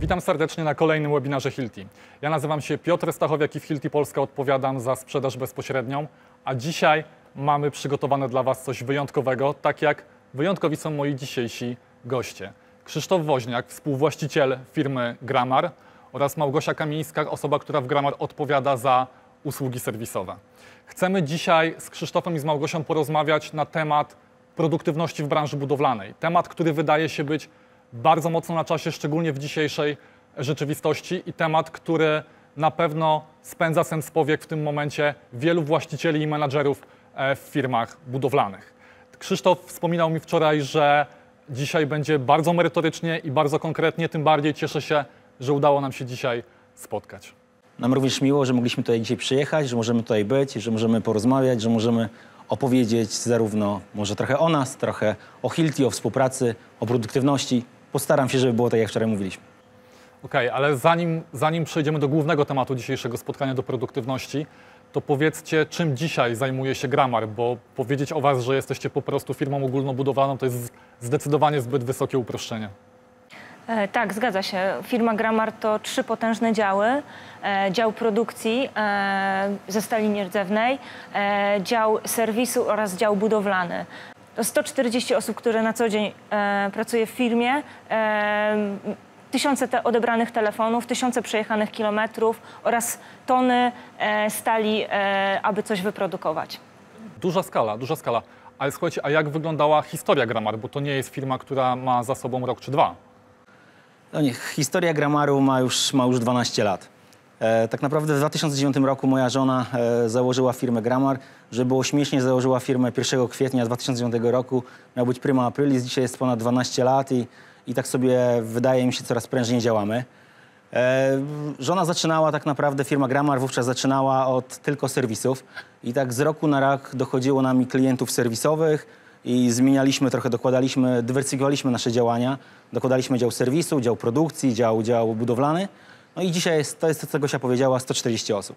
Witam serdecznie na kolejnym webinarze Hilti. Ja nazywam się Piotr Stachowiak i w Hilti Polska odpowiadam za sprzedaż bezpośrednią, a dzisiaj mamy przygotowane dla Was coś wyjątkowego, tak jak wyjątkowi są moi dzisiejsi goście. Krzysztof Woźniak, współwłaściciel firmy Gramar oraz Małgosia Kamińska, osoba, która w Gramar odpowiada za usługi serwisowe. Chcemy dzisiaj z Krzysztofem i z Małgosią porozmawiać na temat produktywności w branży budowlanej. Temat, który wydaje się być bardzo mocno na czasie, szczególnie w dzisiejszej rzeczywistości i temat, który na pewno spędza sens powiek w tym momencie wielu właścicieli i menadżerów e, w firmach budowlanych. Krzysztof wspominał mi wczoraj, że dzisiaj będzie bardzo merytorycznie i bardzo konkretnie, tym bardziej cieszę się, że udało nam się dzisiaj spotkać. Nam również miło, że mogliśmy tutaj dzisiaj przyjechać, że możemy tutaj być, że możemy porozmawiać, że możemy opowiedzieć zarówno może trochę o nas, trochę o Hilti, o współpracy, o produktywności. Postaram się, żeby było tak, jak wczoraj mówiliśmy. Okej, ale zanim, zanim przejdziemy do głównego tematu dzisiejszego spotkania, do produktywności, to powiedzcie, czym dzisiaj zajmuje się Gramar, bo powiedzieć o Was, że jesteście po prostu firmą ogólnobudowlaną, to jest zdecydowanie zbyt wysokie uproszczenie. E, Tak, zgadza się. Firma Gramar to trzy potężne działy. E, Dział produkcji e, ze stali nierdzewnej, dział serwisu oraz dział budowlany. To 140 osób, które na co dzień e, pracuje w firmie. E, Tysiące te odebranych telefonów, tysiące przejechanych kilometrów oraz tony e, stali, e, aby coś wyprodukować. Duża skala, duża skala. Ale słuchajcie, a jak wyglądała historia Gramar, bo to nie jest firma, która ma za sobą rok czy dwa. No nie, historia Gramaru ma już, ma już 12 lat. E, tak naprawdę w 2009 roku moja żona e, założyła firmę Gramar. Żeby było śmiesznie, założyła firmę 1 kwietnia 2009 roku. Miał być prima aprilis, dzisiaj jest ponad 12 lat i, i tak sobie wydaje mi się coraz prężniej działamy. E, żona zaczynała tak naprawdę, firma Gramar wówczas zaczynała od tylko serwisów i tak z roku na rok dochodziło nam i klientów serwisowych i zmienialiśmy trochę, dokładaliśmy, dywersyfikowaliśmy nasze działania. Dokładaliśmy dział serwisu, dział produkcji, dział, dział budowlany. No i dzisiaj jest, to jest to, co Gosia powiedziała, 140 osób.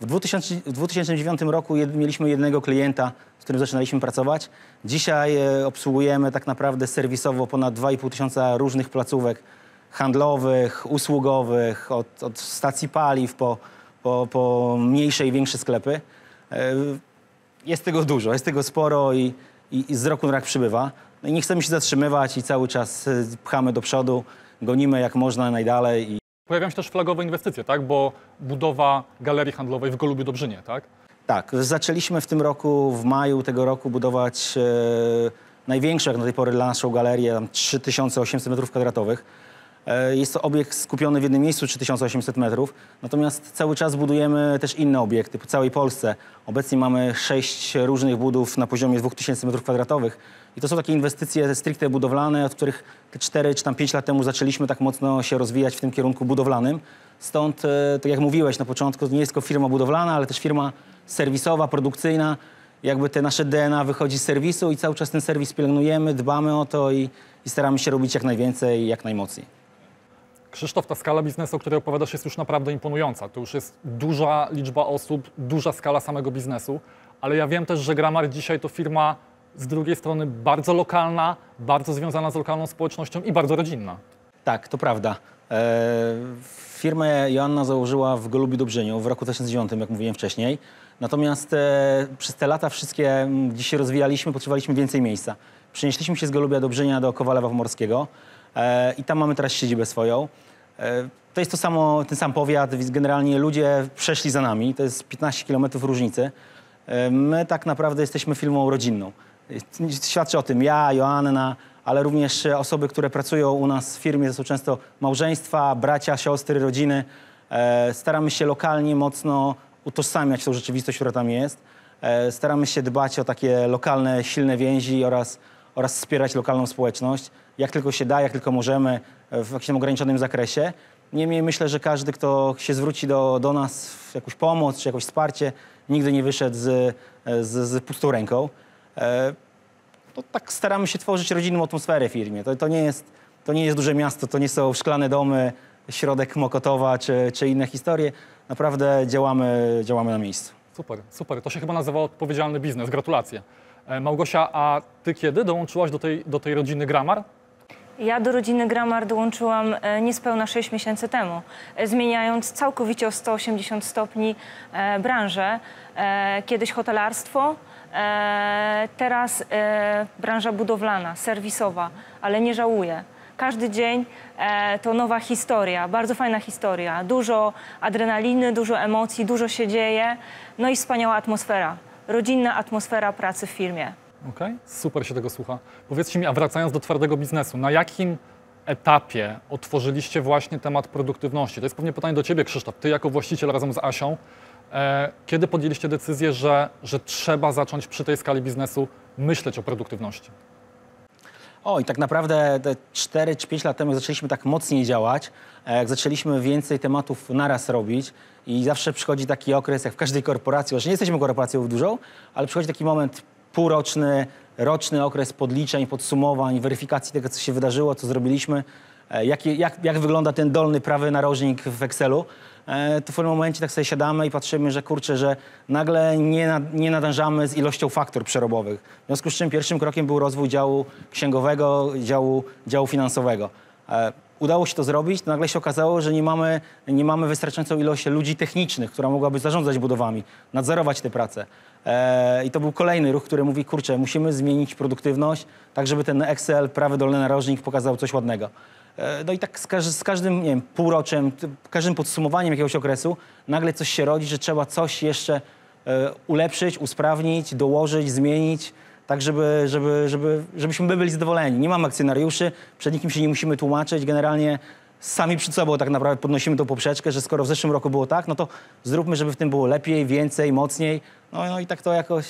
W 2000, w 2009 roku jed, mieliśmy jednego klienta, z którym zaczynaliśmy pracować. Dzisiaj e, obsługujemy tak naprawdę serwisowo ponad 2,5 tysiąca różnych placówek handlowych, usługowych, od, od stacji paliw po, po, po mniejsze i większe sklepy. E, Jest tego dużo, jest tego sporo i, i, i z roku na rok przybywa. No i nie chcemy się zatrzymywać i cały czas e, pchamy do przodu, gonimy jak można najdalej. I... Pojawiają się też flagowe inwestycje, tak? Bo budowa galerii handlowej w Golubiu Dobrzynie, tak? Tak, zaczęliśmy w tym roku, w maju tego roku budować e, największą jak na tej pory dla naszą galerię, tam 3800 m2. E, jest to obiekt skupiony w jednym miejscu, 3800 metrów, natomiast cały czas budujemy też inne obiekty po całej Polsce. Obecnie mamy sześć różnych budów na poziomie 2000 m2 i to są takie inwestycje stricte budowlane, od których te 4 czy tam 5 lat temu zaczęliśmy tak mocno się rozwijać w tym kierunku budowlanym. Stąd, e, tak jak mówiłeś na początku, nie jest tylko firma budowlana, ale też firma serwisowa, produkcyjna. Jakby te nasze DNA wychodzi z serwisu i cały czas ten serwis pielęgnujemy, dbamy o to i, i staramy się robić jak najwięcej jak najmocniej. Krzysztof, ta skala biznesu, o której opowiadasz, jest już naprawdę imponująca. To już jest duża liczba osób, duża skala samego biznesu, ale ja wiem też, że Gramar dzisiaj to firma z drugiej strony bardzo lokalna, bardzo związana z lokalną społecznością i bardzo rodzinna. Tak, to prawda. E, firmę Joanna założyła w Golubiu Dobrzyniu w roku 2009, jak mówiłem wcześniej. Natomiast e, przez te lata wszystkie, gdzie się rozwijaliśmy, potrzebowaliśmy więcej miejsca. Przenieśliśmy się z Golubia Dobrzynia do Kowalewa Pomorskiego i tam mamy teraz siedzibę swoją. E, to jest to samo, ten sam powiat, więc generalnie ludzie przeszli za nami, to jest 15 km różnicy. E, My tak naprawdę jesteśmy firmą rodzinną. Świadczy o tym ja, Joanna, ale również e, osoby, które pracują u nas w firmie, to są często małżeństwa, bracia, siostry, rodziny. E, Staramy się lokalnie mocno utożsamiać tą rzeczywistość, która tam jest. E, Staramy się dbać o takie lokalne, silne więzi oraz, oraz wspierać lokalną społeczność. Jak tylko się da, jak tylko możemy, e, w jakimś ograniczonym zakresie. Niemniej myślę, że każdy, kto się zwróci do, do nas w jakąś pomoc czy jakieś wsparcie, nigdy nie wyszedł z, z, z pustą ręką. E, to tak staramy się tworzyć rodzinną atmosferę w firmie. To, to, nie jest, to nie jest duże miasto, to nie są szklane domy, środek Mokotowa czy, czy inne historie. Naprawdę działamy, działamy na miejscu. Super, super. To się chyba nazywa odpowiedzialny biznes. Gratulacje. E, Małgosia, a ty kiedy dołączyłaś do tej, do tej rodziny Gramar? Ja do rodziny Gramar dołączyłam e, niespełna 6 miesięcy temu, e, zmieniając całkowicie o 180 stopni branżę. Kiedyś hotelarstwo, teraz branża budowlana, serwisowa, ale nie żałuję. Każdy dzień e, to nowa historia, bardzo fajna historia. Dużo adrenaliny, dużo emocji, dużo się dzieje, no i wspaniała atmosfera. Rodzinna atmosfera pracy w firmie. Okej, super się tego słucha. Powiedzcie mi, a wracając do twardego biznesu, na jakim etapie otworzyliście właśnie temat produktywności? To jest pewnie pytanie do Ciebie, Krzysztof. Ty jako właściciel razem z Asią, e, kiedy podjęliście decyzję, że, że trzeba zacząć przy tej skali biznesu myśleć o produktywności? O, i tak naprawdę te 4 czy 5 lat temu, jak zaczęliśmy tak mocniej działać, e, jak zaczęliśmy więcej tematów naraz robić i zawsze przychodzi taki okres, jak w każdej korporacji, że nie jesteśmy korporacją dużą, ale przychodzi taki moment półroczny, roczny okres podliczeń, podsumowań, weryfikacji tego, co się wydarzyło, co zrobiliśmy, e, jaki- jak, jak wygląda ten dolny, prawy narożnik w Excelu. E, To w pewnym momencie tak sobie siadamy i patrzymy, że kurczę, że nagle nie, nie nadążamy z ilością faktur przerobowych. W związku z czym pierwszym krokiem był rozwój działu księgowego, działu, działu finansowego. E, Udało się to zrobić, to nagle się okazało, że nie mamy, nie mamy wystarczającą ilość ludzi technicznych, która mogłaby zarządzać budowami, nadzorować te prace. E, I to był kolejny ruch, który mówi, kurczę, musimy zmienić produktywność, tak żeby ten Excel, prawy dolny narożnik pokazał coś ładnego. E, No i tak z, każ- z każdym nie wiem, półroczem, każdym podsumowaniem jakiegoś okresu nagle coś się rodzi, że trzeba coś jeszcze e, ulepszyć, usprawnić, dołożyć, zmienić, tak żeby, żeby, żeby, żebyśmy my byli zadowoleni. Nie mamy akcjonariuszy, przed nikim się nie musimy tłumaczyć. Generalnie sami przed sobą tak naprawdę podnosimy tą poprzeczkę, że skoro w zeszłym roku było tak, no to zróbmy, żeby w tym było lepiej, więcej, mocniej. No, no i tak to jakoś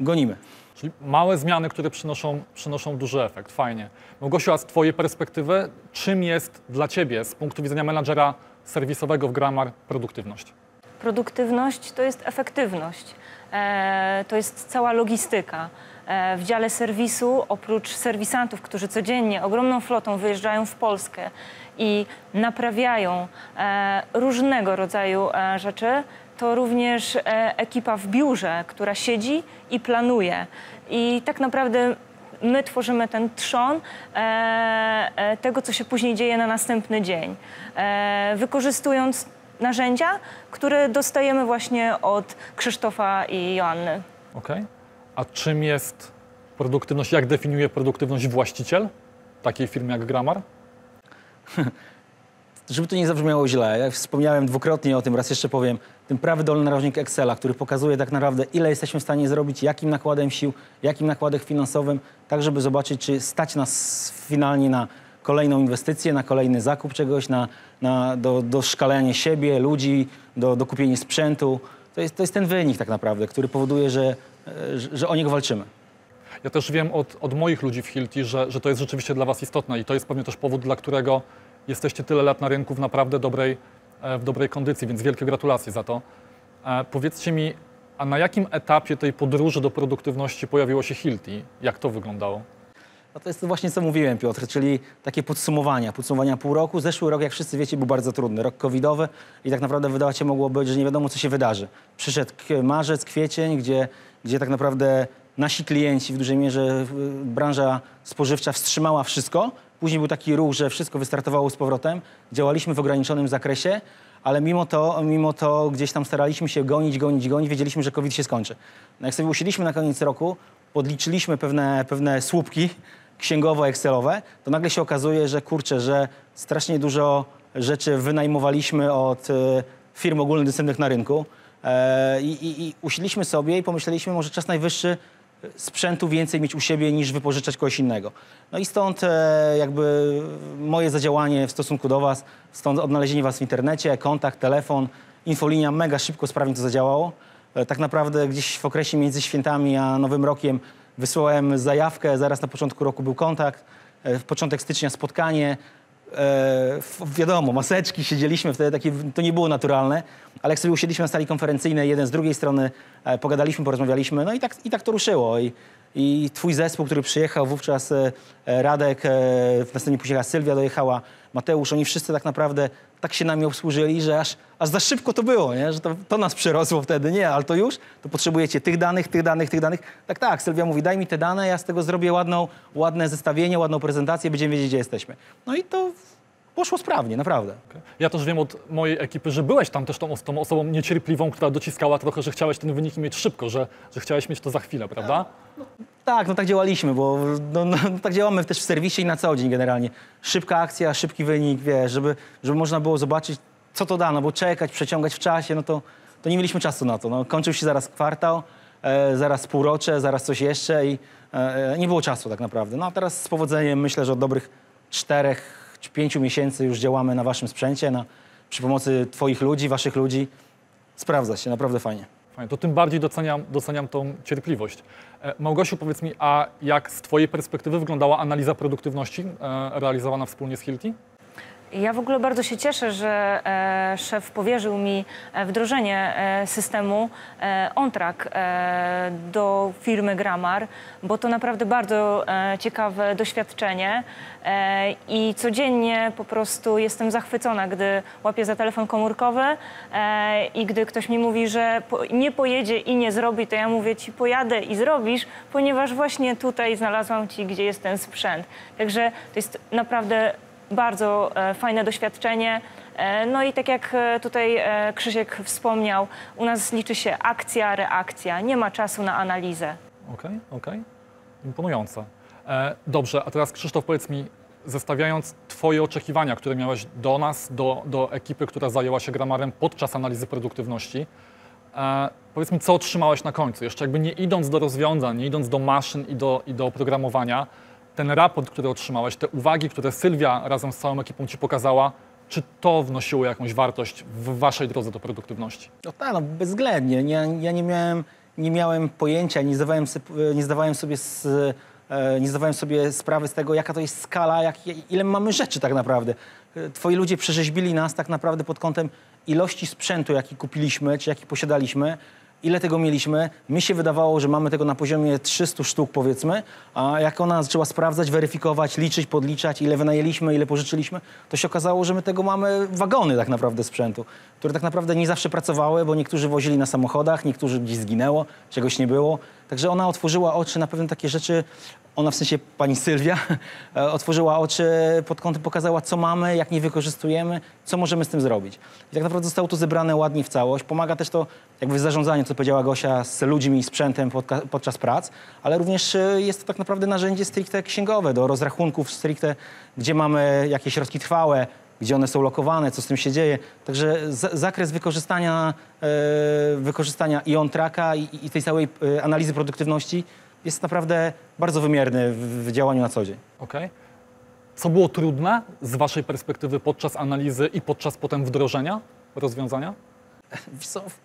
gonimy. Czyli małe zmiany, które przynoszą, przynoszą duży efekt. Fajnie. Małgosiu, a z Twojej perspektywy, czym jest dla Ciebie z punktu widzenia menadżera serwisowego w Gramar produktywność? Produktywność to jest efektywność, e, to jest cała logistyka. E, w dziale serwisu, oprócz serwisantów, którzy codziennie ogromną flotą wyjeżdżają w Polskę i naprawiają e, różnego rodzaju rzeczy, to również e, ekipa w biurze, która siedzi i planuje. I tak naprawdę my tworzymy ten trzon e, e, tego, co się później dzieje na następny dzień, wykorzystując narzędzia, które dostajemy właśnie od Krzysztofa i Joanny. Okej. A czym jest produktywność? Jak definiuje produktywność właściciel takiej firmy jak Gramar? Żeby to nie zabrzmiało źle, ja wspomniałem dwukrotnie o tym, raz jeszcze powiem, ten prawy dolny narożnik Excela, który pokazuje tak naprawdę, ile jesteśmy w stanie zrobić, jakim nakładem sił, jakim nakładem finansowym, tak żeby zobaczyć, czy stać nas finalnie na kolejną inwestycję, na kolejny zakup czegoś, na, na, do, do siebie, ludzi, do, do kupienia sprzętu. To jest, to jest ten wynik tak naprawdę, który powoduje, że, że, że o niego walczymy. Ja też wiem od, od moich ludzi w Hilti, że, że to jest rzeczywiście dla Was istotne i to jest pewnie też powód, dla którego jesteście tyle lat na rynku w naprawdę dobrej, e, w dobrej kondycji, więc wielkie gratulacje za to. E, Powiedzcie mi, a na jakim etapie tej podróży do produktywności pojawiło się Hilti? Jak to wyglądało? No to jest to właśnie, co mówiłem, Piotr, czyli takie podsumowania, podsumowania pół roku. Zeszły rok, jak wszyscy wiecie, był bardzo trudny, rok covidowy i tak naprawdę wydawać się mogło być, że nie wiadomo, co się wydarzy. Przyszedł marzec, kwiecień, gdzie, gdzie tak naprawdę nasi klienci, w dużej mierze branża spożywcza wstrzymała wszystko. Później był taki ruch, że wszystko wystartowało z powrotem. Działaliśmy w ograniczonym zakresie, ale mimo to, mimo to gdzieś tam staraliśmy się gonić, gonić, gonić. Wiedzieliśmy, że COVID się skończy. No jak sobie usiedliśmy na koniec roku, podliczyliśmy pewne, pewne słupki księgowo-excelowe, to nagle się okazuje, że kurczę, że strasznie dużo rzeczy wynajmowaliśmy od e, firm ogólnodostępnych na rynku. E, i, i, I usiedliśmy sobie i pomyśleliśmy, może czas najwyższy sprzętu więcej mieć u siebie niż wypożyczać kogoś innego. No i stąd e, jakby moje zadziałanie w stosunku do Was, stąd odnalezienie Was w internecie, kontakt, telefon, infolinia, mega szybko, sprawnie to zadziałało. E, tak naprawdę gdzieś w okresie między świętami a Nowym Rokiem wysłałem zajawkę, zaraz na początku roku był kontakt, e, w początek stycznia spotkanie, E, w- wiadomo, maseczki, siedzieliśmy wtedy, takie, to nie było naturalne, ale jak sobie usiedliśmy na sali konferencyjnej, jeden z drugiej strony, e, pogadaliśmy, porozmawialiśmy, no i tak, i tak to ruszyło. I, I twój zespół, który przyjechał, wówczas e, Radek, e, następnie później Sylwia dojechała, Mateusz, oni wszyscy tak naprawdę tak się nami obsłużyli, że aż, aż za szybko to było, nie? że to, to nas przerosło wtedy. Nie, ale to już, to potrzebujecie tych danych, tych danych, tych danych. Tak, tak, Sylwia mówi, daj mi te dane, ja z tego zrobię ładną, ładne zestawienie, ładną prezentację, będziemy wiedzieć, gdzie jesteśmy. No i to poszło sprawnie, naprawdę. Ja też wiem od mojej ekipy, że byłeś tam też tą, tą osobą niecierpliwą, która dociskała trochę, że chciałeś ten wynik mieć szybko, że, że chciałeś mieć to za chwilę, prawda? Tak, no tak działaliśmy, bo no, no, tak działamy też w serwisie i na co dzień generalnie. Szybka akcja, szybki wynik, wiesz, żeby, żeby można było zobaczyć, co to da, no bo czekać, przeciągać w czasie, no to, to nie mieliśmy czasu na to. No, kończył się zaraz kwartał, e, zaraz półrocze, zaraz coś jeszcze i e, nie było czasu tak naprawdę. No a teraz z powodzeniem myślę, że od dobrych czterech pięciu miesięcy już działamy na waszym sprzęcie, na, przy pomocy twoich ludzi, waszych ludzi. Sprawdza się, naprawdę fajnie. Fajnie, to tym bardziej doceniam, doceniam tą cierpliwość. E, Małgosiu, powiedz mi, a jak z Twojej perspektywy wyglądała analiza produktywności e, realizowana wspólnie z Hilti? Ja w ogóle bardzo się cieszę, że e, szef powierzył mi e, wdrożenie e, systemu e, OnTrack e, do firmy Gramar, bo to naprawdę bardzo e, ciekawe doświadczenie e, i codziennie po prostu jestem zachwycona, gdy łapię za telefon komórkowy i gdy ktoś mi mówi, że po, nie pojedzie i nie zrobi, to ja mówię ci pojadę i zrobisz, ponieważ właśnie tutaj znalazłam ci, gdzie jest ten sprzęt. Także to jest naprawdę bardzo e, fajne doświadczenie. E, no i tak jak e, tutaj Krzysiek wspomniał, u nas liczy się akcja, reakcja. Nie ma czasu na analizę. Okej, okej. Imponujące. E, dobrze, a teraz Krzysztof, powiedz mi, zestawiając Twoje oczekiwania, które miałeś do nas, do, do ekipy, która zajęła się gramarem podczas analizy produktywności, powiedz mi, co otrzymałeś na końcu? Jeszcze jakby nie idąc do rozwiązań, nie idąc do maszyn i do, i do oprogramowania, ten raport, który otrzymałeś, te uwagi, które Sylwia razem z całą ekipą Ci pokazała, czy to wnosiło jakąś wartość w Waszej drodze do produktywności? No tak, no bezwzględnie. Ja, ja nie, miałem, nie miałem pojęcia, nie zdawałem, nie zdawałem sobie z, e, nie zdawałem sobie sprawy z tego, jaka to jest skala, jak, ile mamy rzeczy tak naprawdę. E, Twoi ludzie przerzeźbili nas tak naprawdę pod kątem ilości sprzętu, jaki kupiliśmy, czy jaki posiadaliśmy, ile tego mieliśmy. Mi się wydawało, że mamy tego na poziomie 300 sztuk powiedzmy, a jak ona zaczęła sprawdzać, weryfikować, liczyć, podliczać, ile wynajęliśmy, ile pożyczyliśmy, to się okazało, że my tego mamy wagony tak naprawdę sprzętu, które tak naprawdę nie zawsze pracowały, bo niektórzy wozili na samochodach, niektórzy gdzieś zginęło, czegoś nie było. Także ona otworzyła oczy na pewne takie rzeczy, ona w sensie pani Sylwia otworzyła oczy pod kątem, pokazała co mamy, jak nie wykorzystujemy, co możemy z tym zrobić. I tak naprawdę zostało to zebrane ładnie w całość. Pomaga też to jakby w zarządzaniu, co powiedziała Gosia, z ludźmi i sprzętem podczas prac, ale również e, jest to tak naprawdę narzędzie stricte księgowe, do rozrachunków stricte, gdzie mamy jakieś środki trwałe, gdzie one są lokowane, co z tym się dzieje. Także zakres wykorzystania, e, wykorzystania i on-tracka i, i tej całej e, analizy produktywności jest naprawdę bardzo wymierny w, w działaniu na co dzień. Okej. Co było trudne z Waszej perspektywy podczas analizy i podczas potem wdrożenia rozwiązania?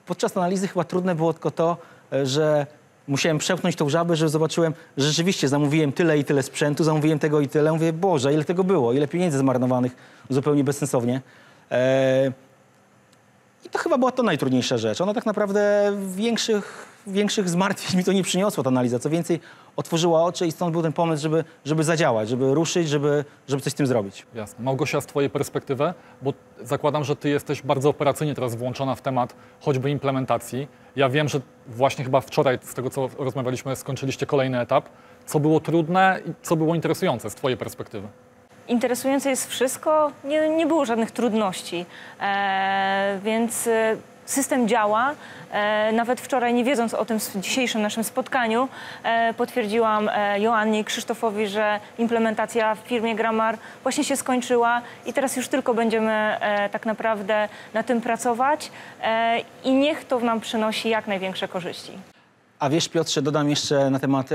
Podczas analizy chyba trudne było tylko to, e, że musiałem przepchnąć tą żabę, że zobaczyłem, że rzeczywiście zamówiłem tyle i tyle sprzętu, zamówiłem tego i tyle. Mówię, Boże, ile tego było, ile pieniędzy zmarnowanych zupełnie bezsensownie. E, I to chyba była to najtrudniejsza rzecz. Ona tak naprawdę większych, większych zmartwień mi to nie przyniosła, ta analiza. Co więcej, otworzyła oczy i stąd był ten pomysł, żeby, żeby zadziałać, żeby ruszyć, żeby, żeby coś z tym zrobić. Jasne. Małgosia, z Twojej perspektywy, bo zakładam, że Ty jesteś bardzo operacyjnie teraz włączona w temat choćby implementacji. Ja wiem, że właśnie chyba wczoraj, z tego co rozmawialiśmy, skończyliście kolejny etap. Co było trudne i co było interesujące z Twojej perspektywy? Interesujące jest wszystko, nie, nie było żadnych trudności, e, więc e, system działa. E, nawet wczoraj, nie wiedząc o tym s- dzisiejszym naszym spotkaniu, e, potwierdziłam e, Joannie i Krzysztofowi, że implementacja w firmie Gramar właśnie się skończyła i teraz już tylko będziemy tak naprawdę na tym pracować i niech to nam przynosi jak największe korzyści. A wiesz, Piotrze, dodam jeszcze na temat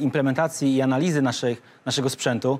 implementacji i analizy naszej, naszego sprzętu.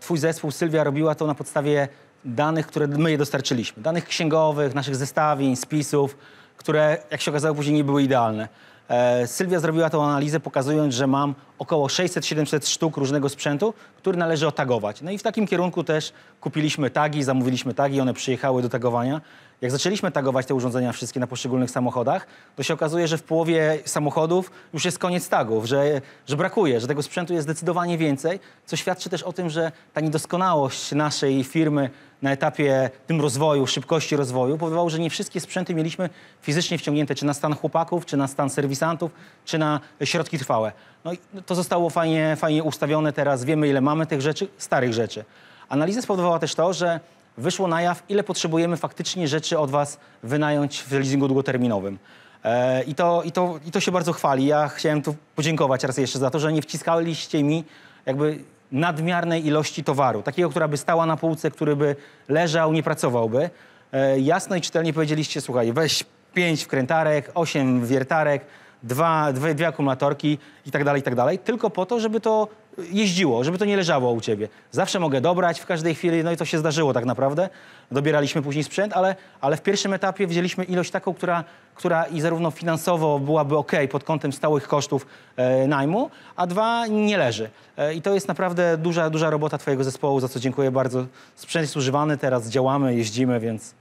Twój zespół, Sylwia, robiła to na podstawie danych, które my je dostarczyliśmy. Danych księgowych, naszych zestawień, spisów, które, jak się okazało, później nie były idealne. E, Sylwia zrobiła tą analizę, pokazując, że mam około 600-700 sztuk różnego sprzętu, który należy otagować. No i w takim kierunku też kupiliśmy tagi, zamówiliśmy tagi, one przyjechały do tagowania. Jak zaczęliśmy tagować te urządzenia wszystkie na poszczególnych samochodach, to się okazuje, że w połowie samochodów już jest koniec tagów, że, że brakuje, że tego sprzętu jest zdecydowanie więcej, co świadczy też o tym, że ta niedoskonałość naszej firmy na etapie tym rozwoju, szybkości rozwoju, powodowało, że nie wszystkie sprzęty mieliśmy fizycznie wciągnięte, czy na stan chłopaków, czy na stan serwisantów, czy na środki trwałe. No i to zostało fajnie, fajnie ustawione teraz, wiemy ile mamy tych rzeczy, starych rzeczy. Analiza spowodowała też to, że wyszło na jaw, ile potrzebujemy faktycznie rzeczy od Was wynająć w leasingu długoterminowym. E, I to, i, to, I to się bardzo chwali. Ja chciałem tu podziękować raz jeszcze za to, że nie wciskaliście mi jakby nadmiarnej ilości towaru, takiego, która by stała na półce, który by leżał, nie pracowałby. E, jasno i czytelnie powiedzieliście, słuchaj, weź pięć wkrętarek, osiem wiertarek, dwa, dwie, dwie akumulatorki i tak dalej, i tak dalej, tylko po to, żeby to jeździło, żeby to nie leżało u ciebie. Zawsze mogę dobrać w każdej chwili, no i to się zdarzyło tak naprawdę. Dobieraliśmy później sprzęt, ale, ale w pierwszym etapie wzięliśmy ilość taką, która, która i zarówno finansowo byłaby ok pod kątem stałych kosztów e, najmu, a dwa nie leży. E, I to jest naprawdę duża, duża robota twojego zespołu, za co dziękuję bardzo. Sprzęt jest używany, teraz działamy, jeździmy, więc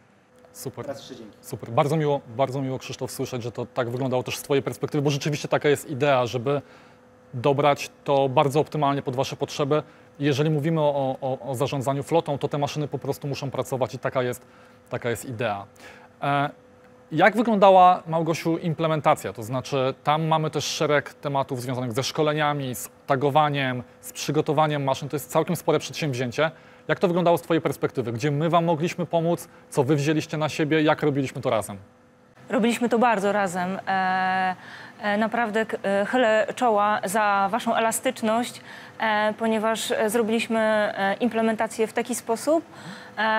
Super. Super. Bardzo miło, bardzo miło Krzysztof słyszeć, że to tak wyglądało też z Twojej perspektywy, bo rzeczywiście taka jest idea, żeby dobrać to bardzo optymalnie pod Wasze potrzeby. Jeżeli mówimy o, o, o zarządzaniu flotą, to te maszyny po prostu muszą pracować i taka jest, taka jest idea. E, jak wyglądała, Małgosiu, implementacja? To znaczy, tam mamy też szereg tematów związanych ze szkoleniami, z tagowaniem, z przygotowaniem maszyn. To jest całkiem spore przedsięwzięcie. Jak to wyglądało z Twojej perspektywy? Gdzie my Wam mogliśmy pomóc? Co Wy wzięliście na siebie? Jak robiliśmy to razem? Robiliśmy to bardzo razem. E, e, naprawdę e, chylę czoła za Waszą elastyczność, ponieważ zrobiliśmy implementację w taki sposób,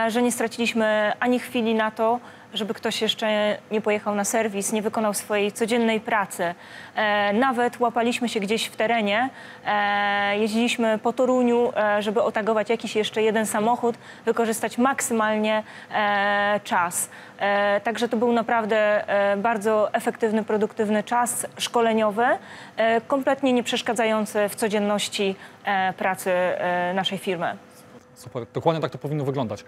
że nie straciliśmy ani chwili na to, żeby ktoś jeszcze nie pojechał na serwis, nie wykonał swojej codziennej pracy. E, nawet łapaliśmy się gdzieś w terenie, e, jeździliśmy po Toruniu, e, żeby otagować jakiś jeszcze jeden samochód, wykorzystać maksymalnie czas. Także to był naprawdę bardzo efektywny, produktywny czas szkoleniowy, kompletnie nie przeszkadzający w codzienności pracy naszej firmy. Super, dokładnie tak to powinno wyglądać.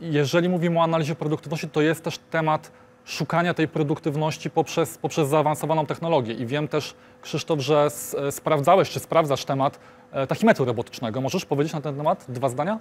Jeżeli mówimy o analizie produktywności, to jest też temat szukania tej produktywności poprzez, poprzez zaawansowaną technologię. I wiem też, Krzysztof, że s- sprawdzałeś, czy sprawdzasz temat e, tachimetru robotycznego. Możesz powiedzieć na ten temat dwa zdania?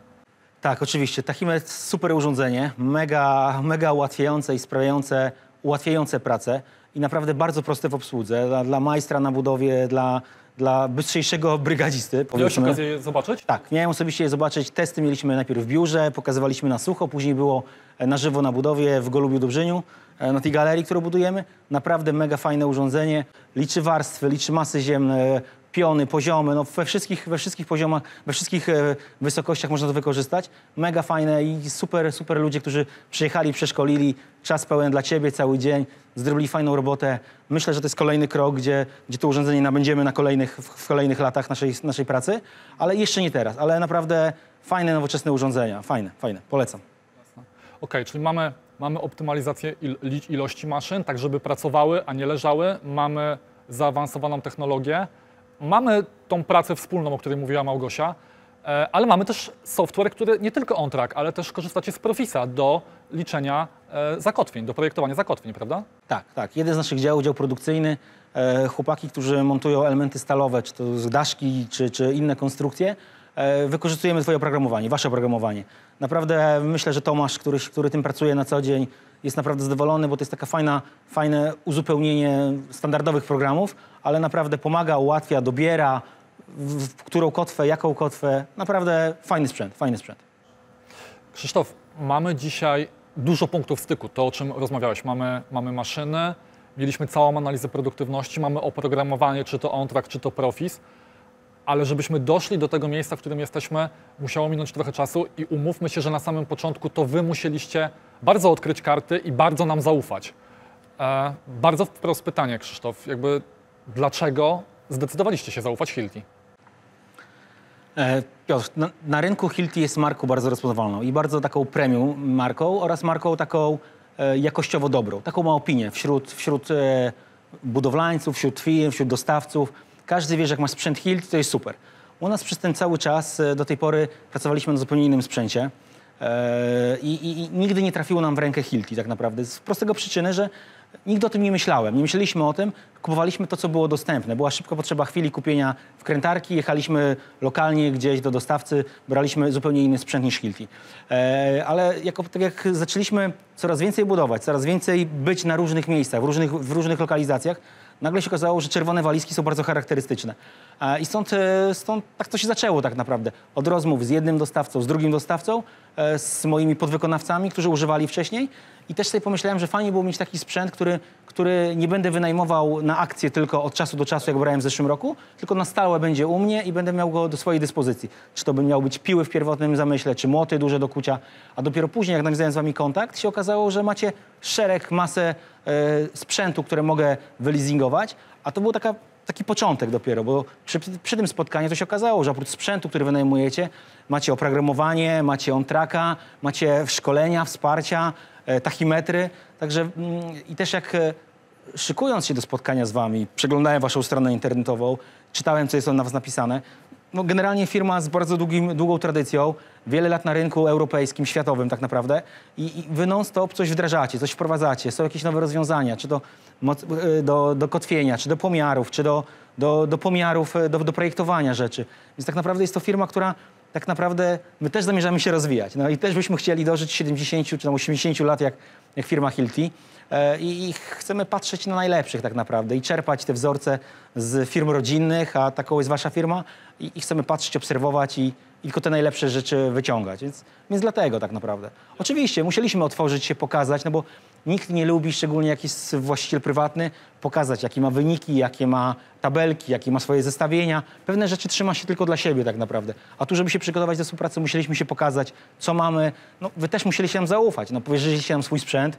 Tak, oczywiście. Tachimetr super urządzenie, mega, mega ułatwiające i sprawiające, ułatwiające pracę i naprawdę bardzo proste w obsłudze dla, dla majstra na budowie, dla, dla bystrzejszego brygadzisty. Miałeś okazję je zobaczyć? Tak, miałem osobiście je zobaczyć. Testy mieliśmy najpierw w biurze, pokazywaliśmy na sucho, później było e, na żywo na budowie w Golubiu Dobrzyniu, e, na tej galerii, którą budujemy. Naprawdę mega fajne urządzenie. Liczy warstwy, liczy masy ziemne, piony, poziomy. No we, wszystkich, we wszystkich poziomach, we wszystkich e, wysokościach można to wykorzystać. Mega fajne i super, super ludzie, którzy przyjechali, przeszkolili. Czas pełen dla ciebie cały dzień. Zrobili fajną robotę. Myślę, że to jest kolejny krok, gdzie, gdzie to urządzenie nabędziemy na kolejnych, w, kolejnych latach naszej, naszej pracy, ale jeszcze nie teraz. Ale naprawdę fajne, nowoczesne urządzenia. Fajne, fajne. Polecam. Okej, czyli mamy, mamy optymalizację il, ilości maszyn, tak żeby pracowały, a nie leżały. Mamy zaawansowaną technologię. Mamy tą pracę wspólną, o której mówiła Małgosia, e, ale mamy też software, który nie tylko on-track, ale też korzystacie z Profisa do liczenia e, zakotwień, do projektowania zakotwień, prawda? Tak, tak. Jeden z naszych działów, dział produkcyjny, e, chłopaki, którzy montują elementy stalowe, czy to daszki, czy, czy inne konstrukcje, wykorzystujemy twoje oprogramowanie, wasze oprogramowanie. Naprawdę myślę, że Tomasz, który, który tym pracuje na co dzień, jest naprawdę zadowolony, bo to jest taka fajna, fajne uzupełnienie standardowych programów, ale naprawdę pomaga, ułatwia, dobiera, w, którą kotwę, jaką kotwę. Naprawdę fajny sprzęt, fajny sprzęt. Krzysztof, mamy dzisiaj dużo punktów styku, to o czym rozmawiałeś. Mamy, mamy maszyny, mieliśmy całą analizę produktywności, mamy oprogramowanie, czy to OnTrack, czy to Profis, ale żebyśmy doszli do tego miejsca, w którym jesteśmy, musiało minąć trochę czasu i umówmy się, że na samym początku to wy musieliście bardzo odkryć karty i bardzo nam zaufać. E, bardzo wprost pytanie, Krzysztof, jakby dlaczego zdecydowaliście się zaufać Hilti? E, Piotr, na, na rynku Hilti jest marką bardzo rozpoznawalną i bardzo taką premium marką oraz marką taką e, jakościowo dobrą. Taką ma opinię wśród, wśród e, budowlańców, wśród firm, wśród dostawców. Każdy wie, że jak ma sprzęt Hilti, to jest super. U nas przez ten cały czas e, do tej pory pracowaliśmy na zupełnie innym sprzęcie. E, I, i, I nigdy nie trafiło nam w rękę Hilti tak naprawdę. Z prostego przyczyny, że nigdy o tym nie myślałem. Nie myśleliśmy o tym, kupowaliśmy to, co było dostępne. Była szybko potrzeba chwili kupienia wkrętarki, jechaliśmy lokalnie gdzieś do dostawcy, braliśmy zupełnie inny sprzęt niż Hilti. E, ale jako, tak jak zaczęliśmy coraz więcej budować, coraz więcej być na różnych miejscach, w różnych, w różnych lokalizacjach, nagle się okazało, że czerwone walizki są bardzo charakterystyczne. E, I stąd, e, stąd tak to się zaczęło tak naprawdę. Od rozmów z jednym dostawcą, z drugim dostawcą, z moimi podwykonawcami, którzy używali wcześniej. I też sobie pomyślałem, że fajnie było mieć taki sprzęt, który, który nie będę wynajmował na akcję tylko od czasu do czasu, jak brałem w zeszłym roku, tylko na stałe będzie u mnie i będę miał go do swojej dyspozycji. Czy to by miał być piły w pierwotnym zamyśle, czy młoty duże do kucia. A dopiero później, jak nawiązałem z wami kontakt, się okazało, że macie szereg, masę e, sprzętu, które mogę wyleasingować, a to był taka, taki początek dopiero, bo przy, przy tym spotkaniu to się okazało, że oprócz sprzętu, który wynajmujecie, macie oprogramowanie, macie on-tracka, macie szkolenia, wsparcia, e, tachimetry, także mm, i też jak e, szykując się do spotkania z wami, przeglądałem waszą stronę internetową, czytałem, co jest na was napisane, no generalnie firma z bardzo długim, długą tradycją, wiele lat na rynku europejskim, światowym tak naprawdę i, i wy non-stop coś wdrażacie, coś wprowadzacie, są jakieś nowe rozwiązania, czy do, y, do, do kotwienia, czy do pomiarów, czy do, do, do pomiarów, y, do, do projektowania rzeczy. Więc tak naprawdę jest to firma, która tak naprawdę my też zamierzamy się rozwijać. No i też byśmy chcieli dożyć 70 czy tam 80 lat jak, jak firma Hilti. E, I, I chcemy patrzeć na najlepszych tak naprawdę i czerpać te wzorce z firm rodzinnych, a taką jest wasza firma. I, i chcemy patrzeć, obserwować i, i tylko te najlepsze rzeczy wyciągać. Więc, więc dlatego tak naprawdę. Oczywiście musieliśmy otworzyć się, pokazać, no bo nikt nie lubi, szczególnie jakiś właściciel prywatny, pokazać, jakie ma wyniki, jakie ma tabelki, jakie ma swoje zestawienia. Pewne rzeczy trzyma się tylko dla siebie tak naprawdę. A tu, żeby się przygotować do współpracy, musieliśmy się pokazać, co mamy. No, wy też musieliście nam zaufać. No, powierzyliście nam swój sprzęt,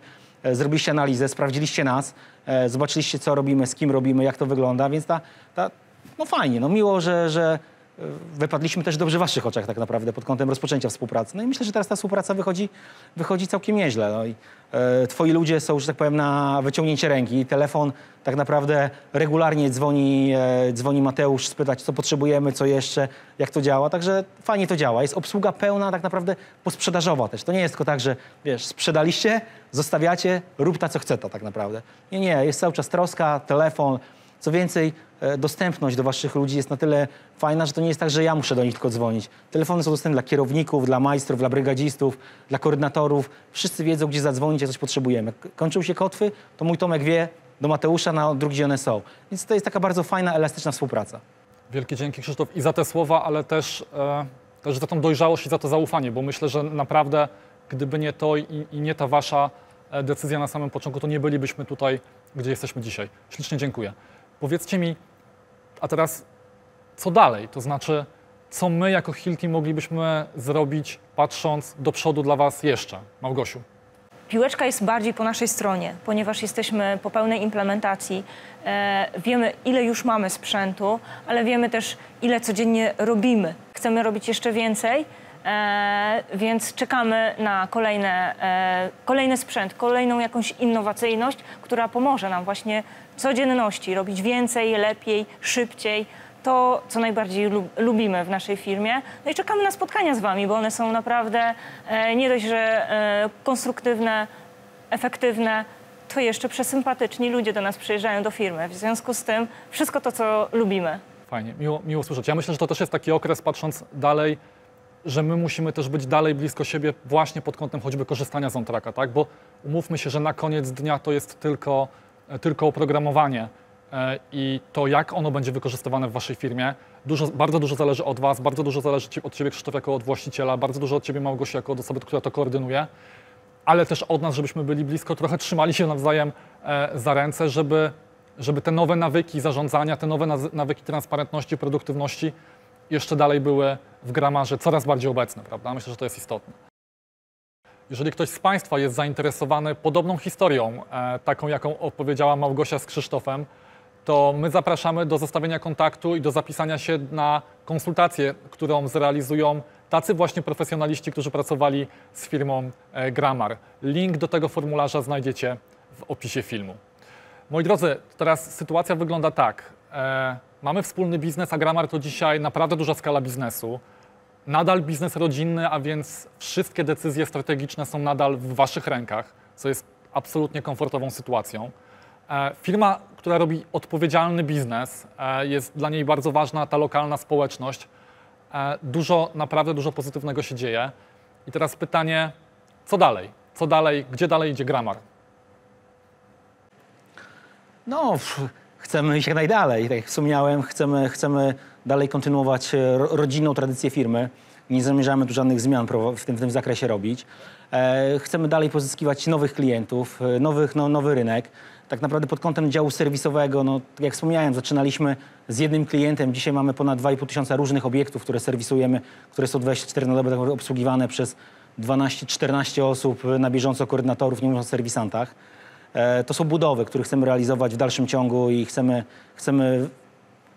zrobiliście analizę, sprawdziliście nas, e, zobaczyliście, co robimy, z kim robimy, jak to wygląda, więc ta, ta no fajnie, no miło, że, że e, wypadliśmy też dobrze w waszych oczach tak naprawdę pod kątem rozpoczęcia współpracy. No i myślę, że teraz ta współpraca wychodzi, wychodzi całkiem nieźle. No i, e, twoi ludzie są, że tak powiem, na wyciągnięcie ręki. Telefon tak naprawdę regularnie dzwoni, e, dzwoni Mateusz spytać, co potrzebujemy, co jeszcze, jak to działa. Także fajnie to działa. Jest obsługa pełna tak naprawdę posprzedażowa też. To nie jest tylko tak, że wiesz, sprzedaliście, zostawiacie, rób ta, co chce to tak naprawdę. Nie, nie, jest cały czas troska, telefon, co więcej, e, dostępność do waszych ludzi jest na tyle fajna, że to nie jest tak, że ja muszę do nich tylko dzwonić. Telefony są dostępne dla kierowników, dla majstrów, dla brygadzistów, dla koordynatorów. Wszyscy wiedzą, gdzie zadzwonić, jak coś potrzebujemy. K- Kończył się kotwy, to mój Tomek wie, do Mateusza, na drugi gdzie one są. Więc to jest taka bardzo fajna, elastyczna współpraca. Wielkie dzięki Krzysztof i za te słowa, ale też, e, też za tą dojrzałość i za to zaufanie, bo myślę, że naprawdę gdyby nie to i, i nie ta wasza e, decyzja na samym początku, to nie bylibyśmy tutaj, gdzie jesteśmy dzisiaj. Ślicznie dziękuję. Powiedzcie mi, a teraz co dalej? To znaczy, co my jako Hilti moglibyśmy zrobić, patrząc do przodu dla was jeszcze? Małgosiu. Piłeczka jest bardziej po naszej stronie, ponieważ jesteśmy po pełnej implementacji. E, wiemy, ile już mamy sprzętu, ale wiemy też, ile codziennie robimy. Chcemy robić jeszcze więcej, e, więc czekamy na kolejne, e, kolejny sprzęt, kolejną jakąś innowacyjność, która pomoże nam właśnie w codzienności robić więcej, lepiej, szybciej. To, co najbardziej lub, lubimy w naszej firmie. No i czekamy na spotkania z Wami, bo one są naprawdę e, nie dość, że e, konstruktywne, efektywne, to jeszcze przesympatyczni ludzie do nas przyjeżdżają do firmy. W związku z tym wszystko to, co lubimy. Fajnie, miło, miło słyszeć. Ja myślę, że to też jest taki okres, patrząc dalej, że my musimy też być dalej blisko siebie właśnie pod kątem choćby korzystania z OnTracka, tak? Bo umówmy się, że na koniec dnia to jest tylko, e, tylko oprogramowanie e, i to, jak ono będzie wykorzystywane w waszej firmie, dużo, bardzo dużo zależy od was, bardzo dużo zależy od ciebie, Krzysztof, jako od właściciela, bardzo dużo od ciebie, Małgosi, jako od osoby, która to koordynuje, ale też od nas, żebyśmy byli blisko, trochę trzymali się nawzajem e, za ręce, żeby, żeby te nowe nawyki zarządzania, te nowe nawyki transparentności, produktywności jeszcze dalej były w gramarze coraz bardziej obecne, prawda? Myślę, że to jest istotne. Jeżeli ktoś z Państwa jest zainteresowany podobną historią, e, taką jaką opowiedziała Małgosia z Krzysztofem, to my zapraszamy do zostawienia kontaktu i do zapisania się na konsultację, którą zrealizują tacy właśnie profesjonaliści, którzy pracowali z firmą e, Gramar. Link do tego formularza znajdziecie w opisie filmu. Moi drodzy, teraz sytuacja wygląda tak. Mamy wspólny biznes, a Gramar to dzisiaj naprawdę duża skala biznesu. nadal biznes rodzinny, a więc wszystkie decyzje strategiczne są nadal w Waszych rękach, co jest absolutnie komfortową sytuacją. E, Firma, która robi odpowiedzialny biznes, e, jest dla niej bardzo ważna ta lokalna społeczność. E, Dużo, naprawdę dużo pozytywnego się dzieje. I teraz pytanie, co dalej? Co dalej? Gdzie dalej idzie Gramar? No, chcemy iść jak najdalej. Tak jak wspomniałem, chcemy, chcemy dalej kontynuować e, ro- rodzinną tradycję firmy. Nie zamierzamy tu żadnych zmian w tym, w tym zakresie robić. E, chcemy dalej pozyskiwać nowych klientów, e, nowych, no, nowy rynek. Tak naprawdę pod kątem działu serwisowego, no, tak jak wspomniałem, zaczynaliśmy z jednym klientem. Dzisiaj mamy ponad 2,5 tysiąca różnych obiektów, które serwisujemy, które są 24 na dobę obsługiwane przez 12-14 osób e, na bieżąco koordynatorów, nie mówiąc o serwisantach. E, To są budowy, które chcemy realizować w dalszym ciągu i chcemy, chcemy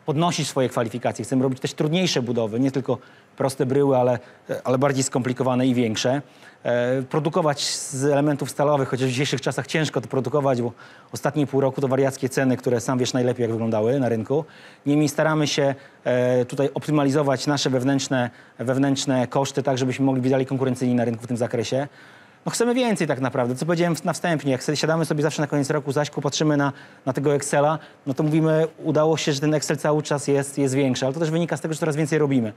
podnosić swoje kwalifikacje. Chcemy robić też trudniejsze budowy, nie tylko proste bryły, ale, ale bardziej skomplikowane i większe. E, Produkować z elementów stalowych, chociaż w dzisiejszych czasach ciężko to produkować, bo ostatnie pół roku to wariackie ceny, które sam wiesz najlepiej, jak wyglądały na rynku. Niemniej staramy się e, tutaj optymalizować nasze wewnętrzne, wewnętrzne koszty, tak żebyśmy mogli być dalej konkurencyjni na rynku w tym zakresie. No chcemy więcej tak naprawdę. Co powiedziałem na wstępie, jak siadamy sobie zawsze na koniec roku, Zaśku, patrzymy na, na tego Excela, no to mówimy, udało się, że ten Excel cały czas jest, jest większy, ale to też wynika z tego, że coraz więcej robimy.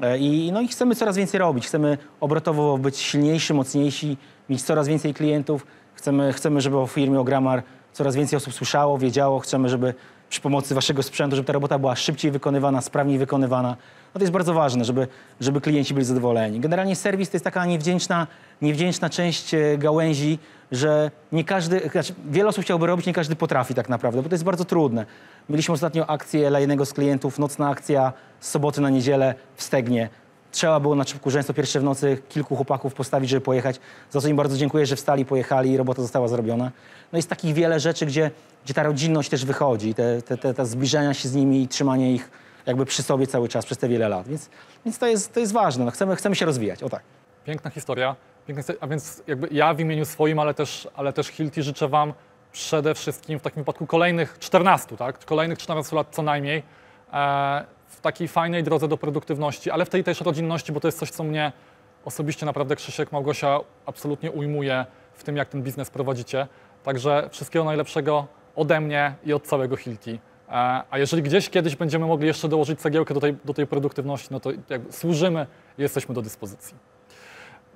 E, I, no i chcemy coraz więcej robić. Chcemy obrotowo być silniejsi, mocniejsi, mieć coraz więcej klientów. Chcemy, chcemy żeby o firmie Ogramar coraz więcej osób słyszało, wiedziało. Chcemy, żeby przy pomocy waszego sprzętu, żeby ta robota była szybciej wykonywana, sprawniej wykonywana. No to jest bardzo ważne, żeby, żeby klienci byli zadowoleni. Generalnie serwis to jest taka niewdzięczna, niewdzięczna część e, gałęzi, że nie każdy, znaczy wiele osób chciałby robić, nie każdy potrafi tak naprawdę, bo to jest bardzo trudne. Mieliśmy ostatnio akcję dla jednego z klientów, nocna akcja z soboty na niedzielę w Stegnie. Trzeba było na szybku rzęsto pierwsze w nocy kilku chłopaków postawić, żeby pojechać. Za co im bardzo dziękuję, że wstali, pojechali robota została zrobiona. No jest takich wiele rzeczy, gdzie, gdzie ta rodzinność też wychodzi, te, te, te, te zbliżenia się z nimi i trzymanie ich jakby przy sobie cały czas przez te wiele lat. Więc, więc to, jest, to jest ważne. No chcemy, chcemy się rozwijać, o tak. Piękna historia. Piękna. A więc jakby ja w imieniu swoim, ale też, ale też Hilti życzę Wam przede wszystkim w takim wypadku kolejnych 14, tak? Kolejnych 14 lat co najmniej e, w takiej fajnej drodze do produktywności, ale w tej też rodzinności, bo to jest coś, co mnie osobiście naprawdę Krzysiek, Małgosia absolutnie ujmuje w tym, jak ten biznes prowadzicie. Także wszystkiego najlepszego ode mnie i od całego Hilti. E, a jeżeli gdzieś kiedyś będziemy mogli jeszcze dołożyć cegiełkę do tej, do tej produktywności, no to jakby służymy i jesteśmy do dyspozycji.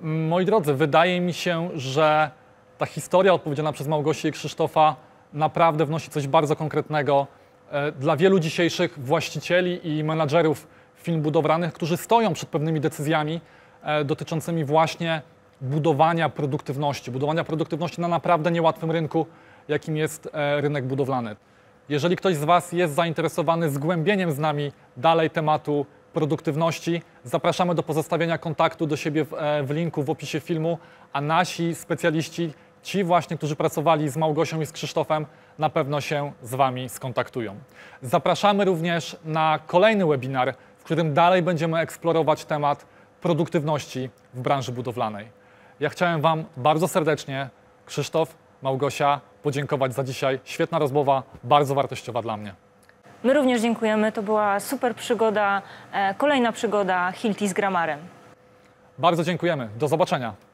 Moi drodzy, wydaje mi się, że ta historia odpowiedziana przez Małgosię i Krzysztofa naprawdę wnosi coś bardzo konkretnego dla wielu dzisiejszych właścicieli i menadżerów firm budowlanych, którzy stoją przed pewnymi decyzjami e, dotyczącymi właśnie budowania produktywności, budowania produktywności na naprawdę niełatwym rynku, jakim jest e, rynek budowlany. Jeżeli ktoś z Was jest zainteresowany zgłębieniem z nami dalej tematu produktywności, zapraszamy do pozostawienia kontaktu do siebie w, e, w linku w opisie filmu, a nasi specjaliści, ci właśnie, którzy pracowali z Małgosią i z Krzysztofem, na pewno się z Wami skontaktują. Zapraszamy również na kolejny webinar, w którym dalej będziemy eksplorować temat produktywności w branży budowlanej. Ja chciałem Wam bardzo serdecznie, Krzysztof, Małgosia, podziękować za dzisiaj. Świetna rozmowa, bardzo wartościowa dla mnie. My również dziękujemy. To była super przygoda, e, kolejna przygoda Hilti z Gramarem. Bardzo dziękujemy. Do zobaczenia.